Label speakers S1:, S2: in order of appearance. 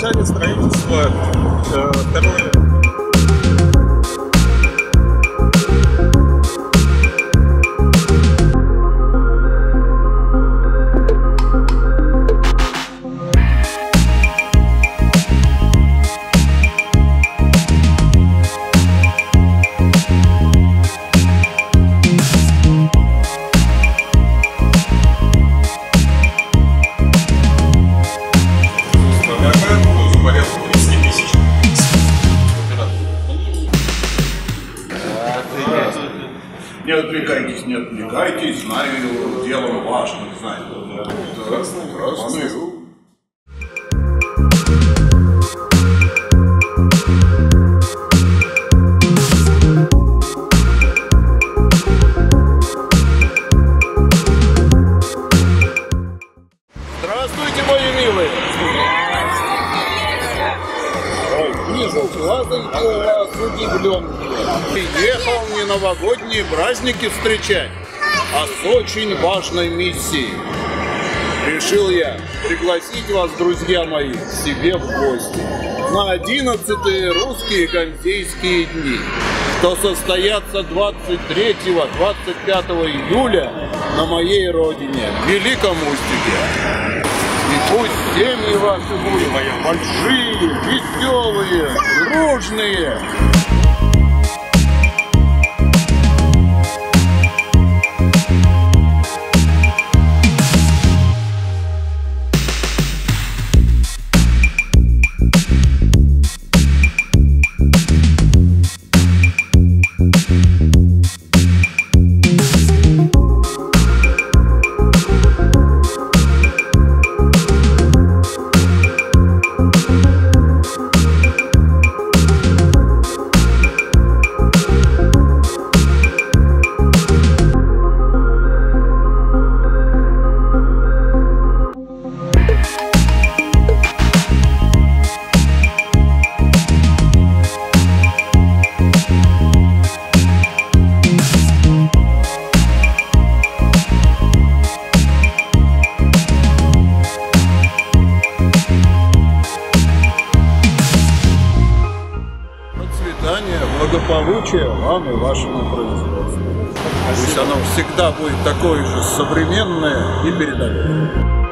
S1: начале строительства э, второй Не отвлекайтесь, не отвлекайтесь, знаю, дело важное, знаю. Красный, красный.
S2: Здравствуйте, мои милые! Вижу, глазоньки у вас удивленные. Приехал не новогодние праздники встречать, а с очень важной миссией. Решил я пригласить вас, друзья мои, к себе в гости на 11 русские ганзейские дни, что состоятся 23-25 июля на моей родине, в Великом Устюге. Пусть семьи ваши будут большие, веселые, дружные. Процветания, благополучия вам и вашему производству. Пусть оно всегда будет такое же современное и передовое.